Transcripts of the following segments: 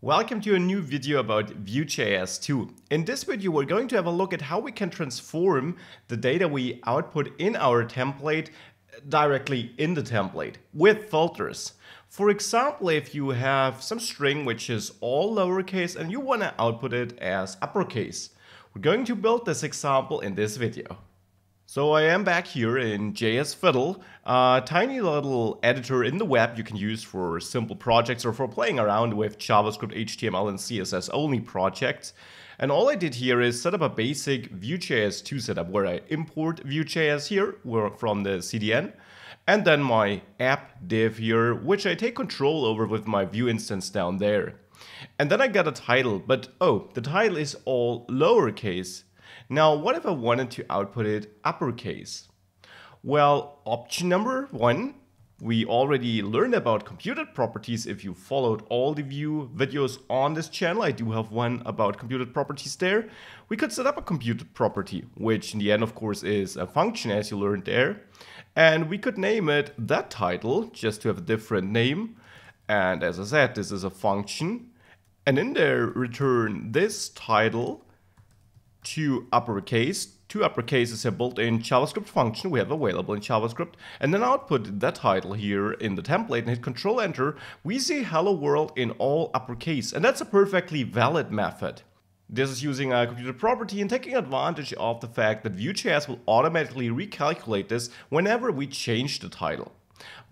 Welcome to a new video about Vue.js 2. In this video we're going to have a look at how we can transform the data we output in our template directly in the template with filters. For example, if you have some string which is all lowercase and you want to output it as uppercase. We're going to build this example in this video. So I am back here in JS Fiddle, a tiny little editor in the web you can use for simple projects or for playing around with JavaScript, HTML, and CSS only projects. And all I did here is set up a basic Vue.js 2 setup where I import Vue.js here from the CDN and then my app div here, which I take control over with my Vue instance down there. And then I got a title, but oh, the title is all lowercase. Now, what if I wanted to output it uppercase? Well, option number one, we already learned about computed properties if you followed all the Vue videos on this channel. I do have one about computed properties there. We could set up a computed property, which in the end, of course, is a function as you learned there. And we could name it that title just to have a different name. And as I said, this is a function. And in there, return this title toUpperCase. Two uppercases are built in JavaScript function we have available in JavaScript. And then output that title here in the template and hit Control Enter. We see Hello World in all uppercase. And that's a perfectly valid method. This is using a computed property and taking advantage of the fact that Vue.js will automatically recalculate this whenever we change the title.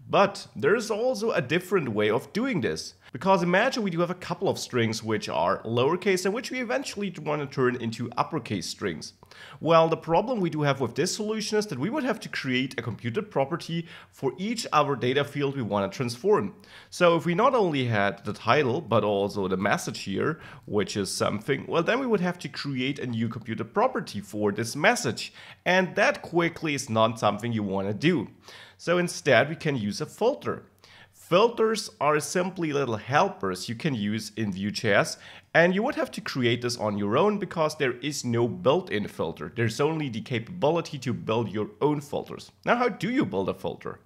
But there is also a different way of doing this. Because imagine we do have a couple of strings which are lowercase and which we eventually want to turn into uppercase strings. Well, the problem we do have with this solution is that we would have to create a computed property for each our data field we want to transform. So if we not only had the title, but also the message here, which is something, well, then we would have to create a new computed property for this message. And that quickly is not something you want to do. So instead, we can use a filter. Filters are simply little helpers you can use in Vue.js and you would have to create this on your own because there is no built-in filter. There's only the capability to build your own filters. Now how do you build a filter?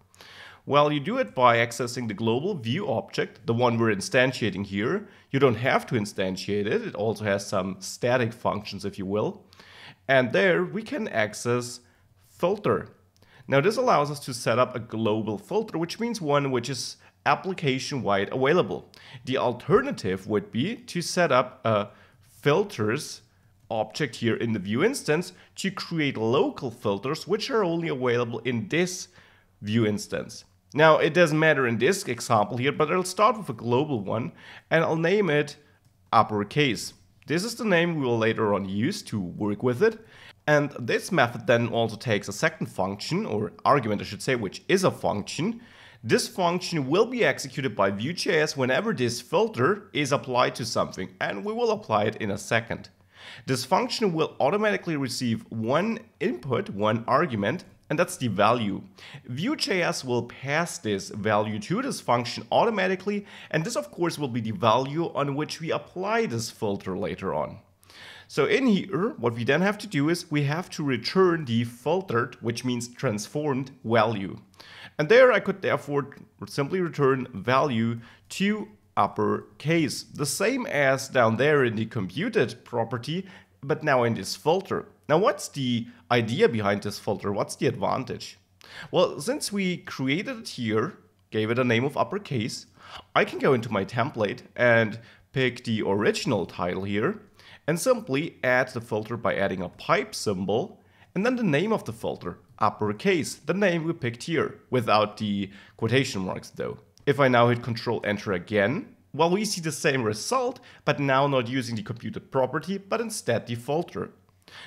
Well, you do it by accessing the global Vue object, the one we're instantiating here. You don't have to instantiate it. It also has some static functions, if you will. And there we can access filter. Now this allows us to set up a global filter, which means one which is application-wide available. The alternative would be to set up a filters object here in the Vue instance to create local filters which are only available in this Vue instance. Now it doesn't matter in this example here, but I'll start with a global one and I'll name it uppercase. This is the name we will later on use to work with it. And this method then also takes a second function, or argument I should say, which is a function, this function will be executed by Vue.js whenever this filter is applied to something, and we will apply it in a second. This function will automatically receive one input, one argument, and that's the value. Vue.js will pass this value to this function automatically, and this of course will be the value on which we apply this filter later on. So in here, what we then have to do is we have to return the filtered, which means transformed value. And there I could therefore simply return value to uppercase, the same as down there in the computed property, but now in this filter. Now what's the idea behind this filter? What's the advantage? Well, since we created it here, gave it a name of uppercase, I can go into my template and pick the original title here and simply add the filter by adding a pipe symbol and then the name of the filter, uppercase, the name we picked here, without the quotation marks though. If I now hit Control Enter again, well we see the same result, but now not using the computed property, but instead the filter.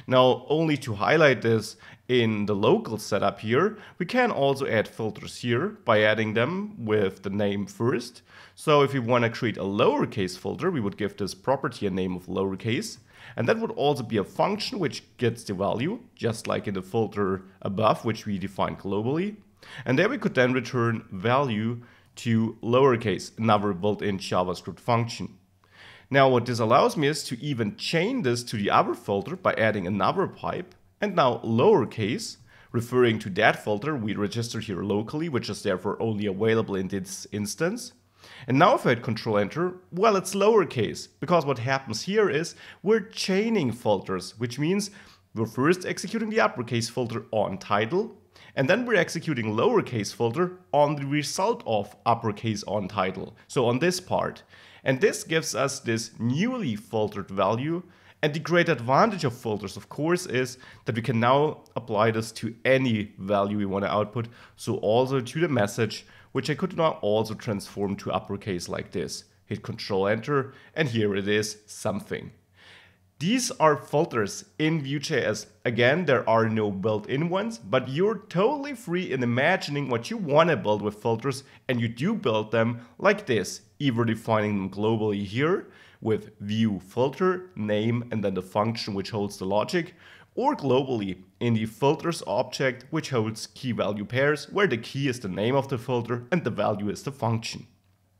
Now, only to highlight this in the local setup here, we can also add filters here by adding them with the name first. So if we want to create a lowercase filter, we would give this property a name of lowercase. And that would also be a function which gets the value, just like in the filter above, which we defined globally. And there we could then return value to lowercase, another built-in JavaScript function. Now what this allows me is to even chain this to the other filter by adding another pipe, and now lowercase, referring to that filter we registered here locally, which is therefore only available in this instance. And now if I hit Control Enter, well, it's lowercase, because what happens here is we're chaining filters, which means we're first executing the uppercase filter on title, and then we're executing lowercase filter on the result of uppercase on title, so on this part. And this gives us this newly filtered value. And the great advantage of filters, of course, is that we can now apply this to any value we want to output. So also to the message, which I could now also transform to uppercase like this. Hit Control Enter, and here it is, something. These are filters in Vue.js. Again, there are no built-in ones, but you're totally free in imagining what you want to build with filters, and you do build them like this, either defining them globally here with Vue filter, name, and then the function which holds the logic, or globally in the filters object which holds key value pairs, where the key is the name of the filter and the value is the function.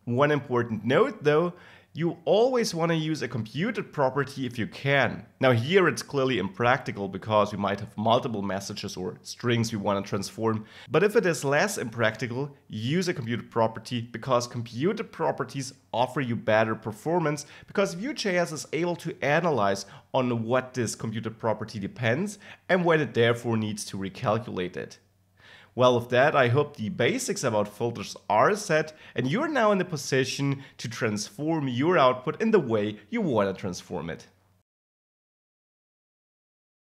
One important note though, you always want to use a computed property if you can. Now here it's clearly impractical because we might have multiple messages or strings we want to transform. But if it is less impractical, use a computed property because computed properties offer you better performance because Vue.js is able to analyze on what this computed property depends and when it therefore needs to recalculate it. Well, with that, I hope the basics about filters are set and you're now in the position to transform your output in the way you want to transform it.